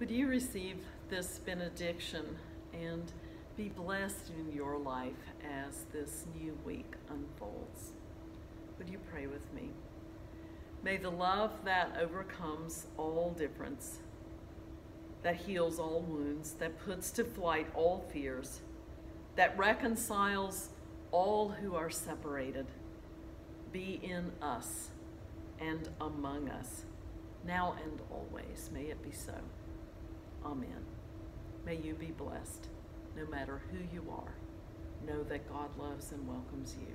Would you receive this benediction and be blessed in your life as this new week unfolds? Would you pray with me? May the love that overcomes all difference, that heals all wounds, that puts to flight all fears, that reconciles all who are separated, be in us and among us, now and always. May it be so. Amen. May you be blessed, no matter who you are. Know that God loves and welcomes you.